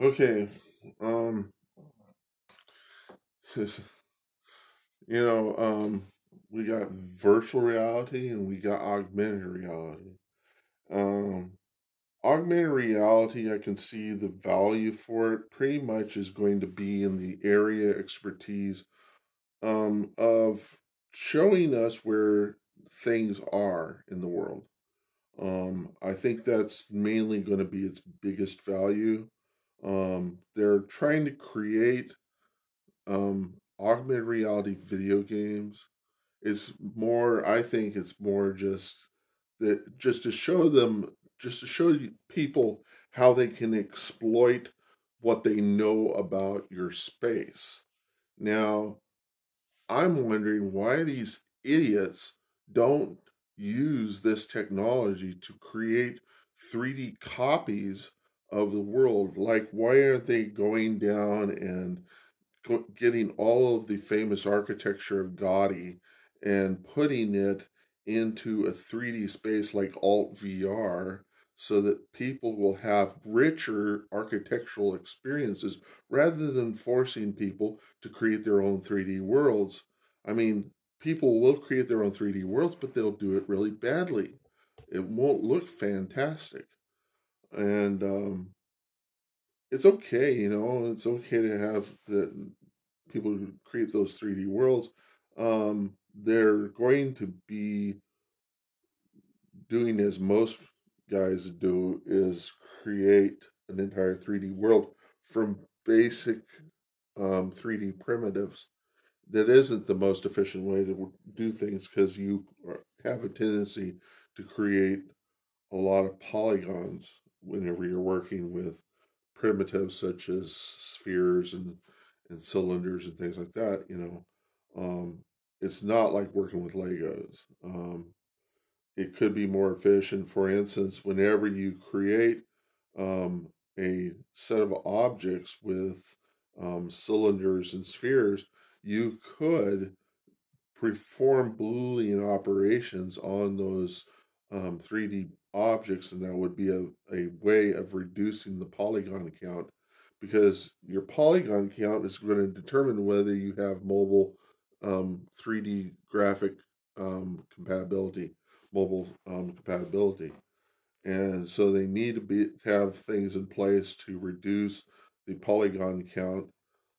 Okay. Um you know, um we got virtual reality and we got augmented reality. Um augmented reality, I can see the value for it pretty much is going to be in the area expertise um of showing us where things are in the world. Um I think that's mainly going to be its biggest value um, they're trying to create um, augmented reality video games. It's more, I think, it's more just that just to show them, just to show people how they can exploit what they know about your space. Now, I'm wondering why these idiots don't use this technology to create 3D copies of the world. Like, why aren't they going down and getting all of the famous architecture of Gaudi and putting it into a 3D space like Alt VR so that people will have richer architectural experiences rather than forcing people to create their own 3D worlds? I mean, people will create their own 3D worlds, but they'll do it really badly. It won't look fantastic and um, it's okay, you know, it's okay to have the people who create those 3D worlds. Um, they're going to be doing as most guys do is create an entire 3D world from basic um, 3D primitives. That isn't the most efficient way to do things because you have a tendency to create a lot of polygons whenever you're working with primitives such as spheres and and cylinders and things like that you know um, it's not like working with legos. Um, it could be more efficient. For instance whenever you create um, a set of objects with um, cylinders and spheres you could perform boolean operations on those 3d um, objects, and that would be a, a way of reducing the polygon count because your polygon count is going to determine whether you have mobile um, 3D graphic um, compatibility, mobile um, compatibility. And so they need to be to have things in place to reduce the polygon count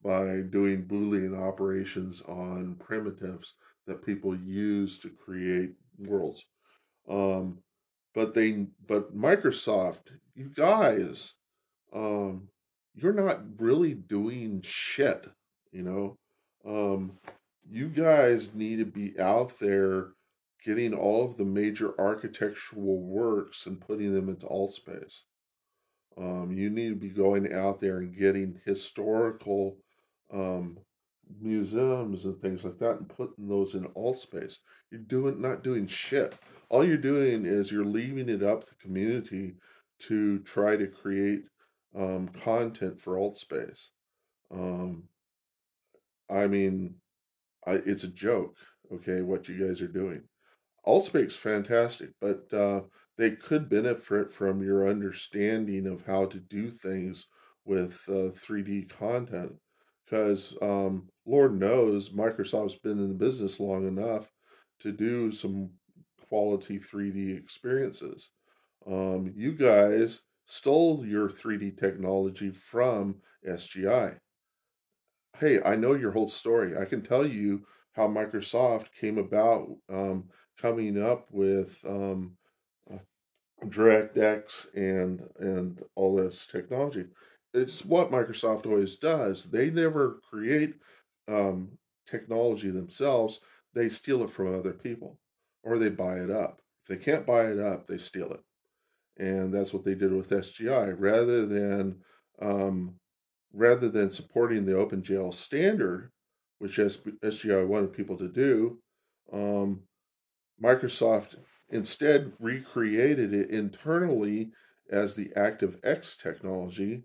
by doing Boolean operations on primitives that people use to create worlds. Um, but they but Microsoft, you guys, um, you're not really doing shit, you know. Um, you guys need to be out there getting all of the major architectural works and putting them into AltSpace. Um, you need to be going out there and getting historical um, museums and things like that and putting those in AltSpace. You're doing not doing shit all you're doing is you're leaving it up the community to try to create um, content for AltSpace. Um, I mean, I, it's a joke, okay, what you guys are doing. alt AltSpace fantastic, but uh, they could benefit from your understanding of how to do things with uh, 3D content. Because um, Lord knows Microsoft's been in the business long enough to do some quality 3D experiences. Um, you guys stole your 3D technology from SGI. Hey, I know your whole story. I can tell you how Microsoft came about um, coming up with um, uh, DirectX and and all this technology. It's what Microsoft always does. They never create um, technology themselves. They steal it from other people or they buy it up. If they can't buy it up, they steal it. And that's what they did with SGI. Rather than um, rather than supporting the OpenGL standard, which SGI wanted people to do, um, Microsoft instead recreated it internally as the ActiveX technology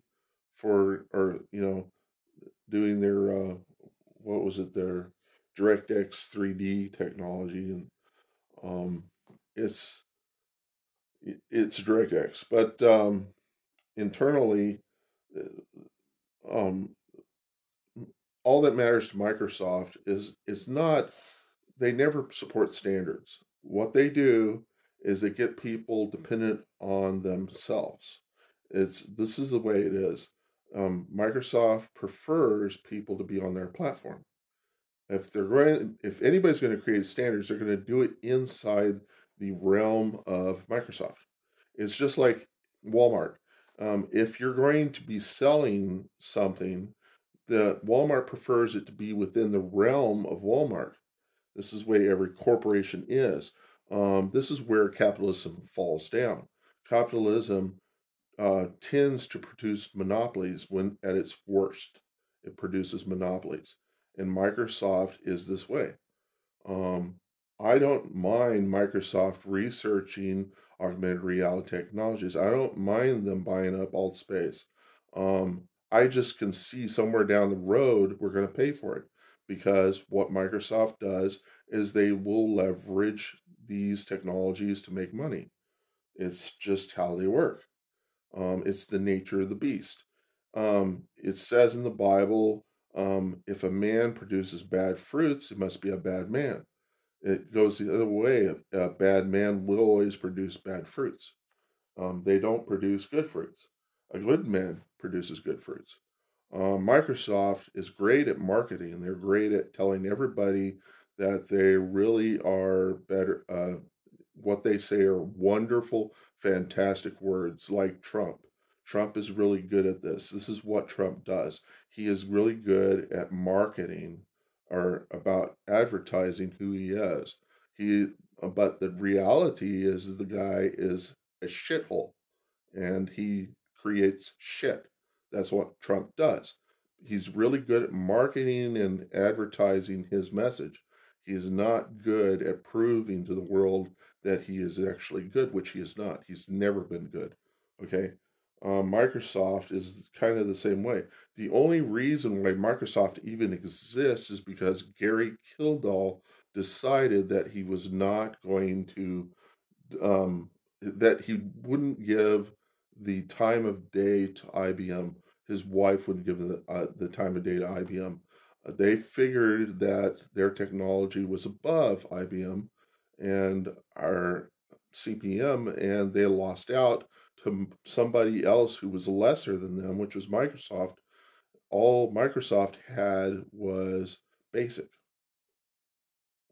for, or you know, doing their uh, what was it their DirectX 3D technology and um, it's it's DirectX, but um, internally, uh, um, all that matters to Microsoft is it's not they never support standards. What they do is they get people dependent on themselves. It's this is the way it is. Um, Microsoft prefers people to be on their platform. If they're going, if anybody's going to create standards, they're going to do it inside the realm of Microsoft. It's just like Walmart. Um, if you're going to be selling something, the Walmart prefers it to be within the realm of Walmart. This is where every corporation is. Um, this is where capitalism falls down. Capitalism uh, tends to produce monopolies when at its worst. It produces monopolies, and Microsoft is this way. Um, I don't mind Microsoft researching augmented reality technologies. I don't mind them buying up AltSpace. Um, I just can see somewhere down the road we're going to pay for it because what Microsoft does is they will leverage these technologies to make money. It's just how they work. Um, it's the nature of the beast. Um, it says in the Bible, um, if a man produces bad fruits, it must be a bad man. It goes the other way. A bad man will always produce bad fruits. Um, they don't produce good fruits. A good man produces good fruits. Uh, Microsoft is great at marketing. They're great at telling everybody that they really are better. Uh, what they say are wonderful, fantastic words like Trump. Trump is really good at this. This is what Trump does. He is really good at marketing or about advertising who he is. He, uh, but the reality is the guy is a shithole, and he creates shit. That's what Trump does. He's really good at marketing and advertising his message. He is not good at proving to the world that he is actually good, which he is not. He's never been good. Okay. Um, Microsoft is kind of the same way. The only reason why Microsoft even exists is because Gary Kildall decided that he was not going to, um, that he wouldn't give the time of day to IBM. His wife wouldn't give the, uh, the time of day to IBM. Uh, they figured that their technology was above IBM and our CP/M, and they lost out to somebody else who was lesser than them, which was Microsoft. All Microsoft had was BASIC.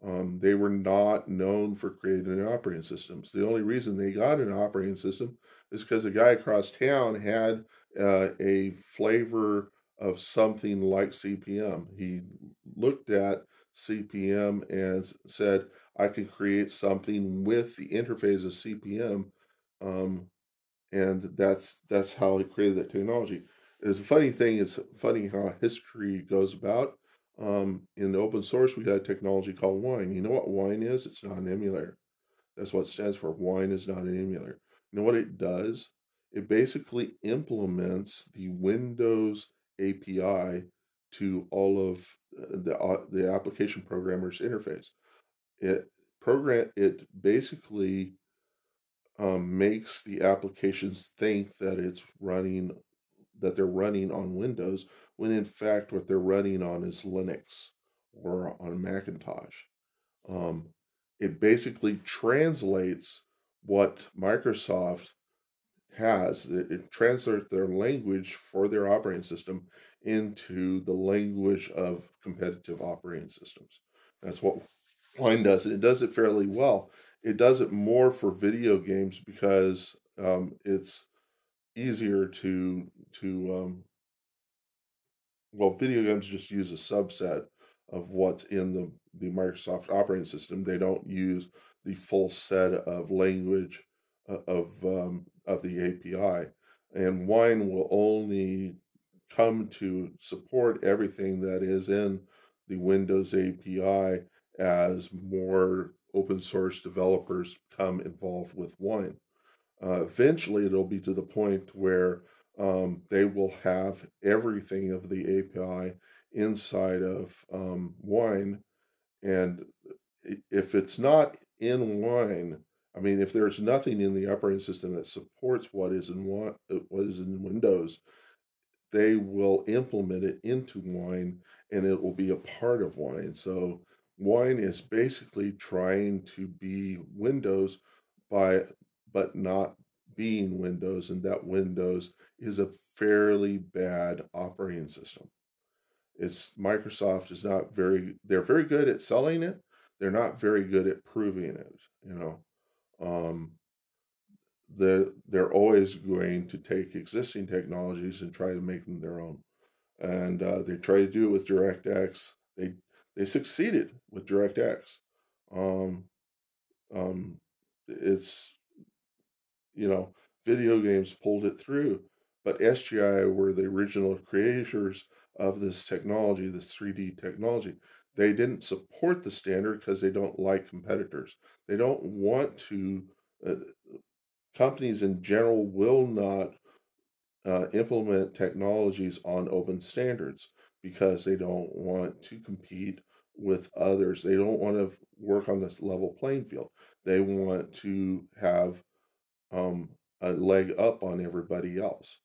Um, they were not known for creating operating systems. The only reason they got an operating system is because a guy across town had uh, a flavor of something like CP/M. He looked at CPM and said, I can create something with the interface of CP/M. Um, and that's that's how he created that technology. It's a funny thing. It's funny how history goes about. Um, in the open source, we got a technology called Wine. You know what Wine is? It's not an emulator. That's what it stands for. Wine is not an emulator. You know what it does? It basically implements the Windows API to all of uh, the uh, the application programmer's interface. It program it basically um, makes the applications think that it's running that they're running on Windows when in fact what they're running on is Linux or on Macintosh. Um, it basically translates what Microsoft has. It, it translates their language for their operating system into the language of competitive operating systems. That's what Wine does. It It does it fairly well. It does it more for video games because um, it's easier to to um, well, video games just use a subset of what's in the the Microsoft operating system. They don't use the full set of language uh, of um, of the API. And Wine will only come to support everything that is in the Windows API as more open source developers come involved with Wine. Uh, eventually, it'll be to the point where um, they will have everything of the API inside of um, Wine. And if it's not in Wine, I mean, if there's nothing in the operating system that supports what is in what is in Windows, they will implement it into wine and it will be a part of wine. So wine is basically trying to be Windows by but not being Windows and that Windows is a fairly bad operating system. It's Microsoft is not very they're very good at selling it. They're not very good at proving it, you know. Um the, they're always going to take existing technologies and try to make them their own. And uh, they try to do it with DirectX. They they succeeded with DirectX. Um, um, it's you know video games pulled it through, but SGI were the original creators of this technology, this 3D technology. They didn't support the standard because they don't like competitors. They don't want to. Uh, companies in general will not uh, implement technologies on open standards because they don't want to compete with others. They don't want to work on this level playing field. They want to have um, a leg up on everybody else.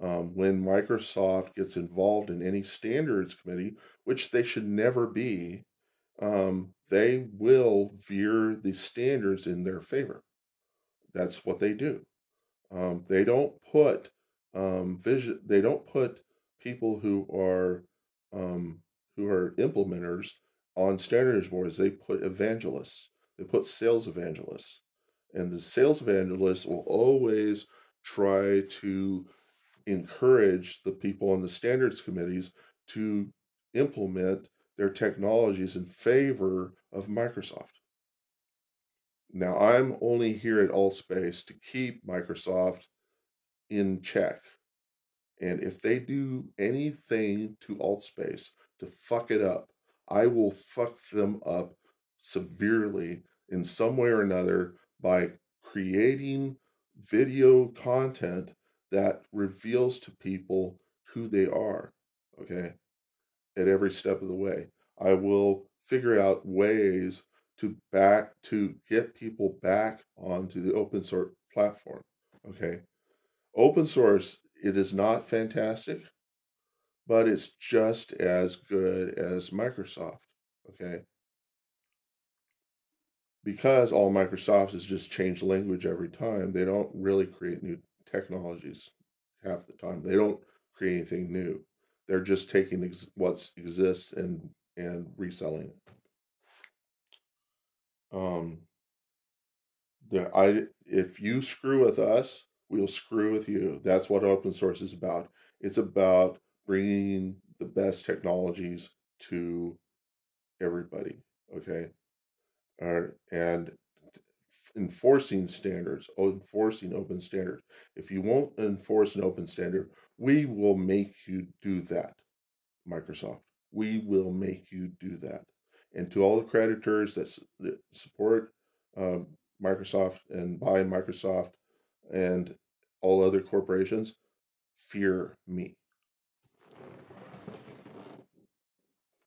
Um, when Microsoft gets involved in any standards committee, which they should never be, um, they will veer the standards in their favor. That's what they do. Um, they don't put um, vision. They don't put people who are um, who are implementers on standards boards. They put evangelists. They put sales evangelists, and the sales evangelists will always try to encourage the people on the standards committees to implement their technologies in favor of Microsoft. Now, I'm only here at AltSpace to keep Microsoft in check. And if they do anything to AltSpace to fuck it up, I will fuck them up severely in some way or another by creating video content that reveals to people who they are, okay, at every step of the way. I will figure out ways to back to get people back onto the open source platform. Okay. Open source, it is not fantastic, but it's just as good as Microsoft. Okay. Because all Microsoft is just change language every time, they don't really create new technologies half the time. They don't create anything new. They're just taking ex- what exists and and reselling it. Um, the, I if you screw with us, we'll screw with you. That's what open source is about. It's about bringing the best technologies to everybody. Okay, uh, and enforcing standards, enforcing open standards. If you won't enforce an open standard, we will make you do that, Microsoft. We will make you do that and to all the creditors that, that support um, Microsoft and buy Microsoft and all other corporations, fear me.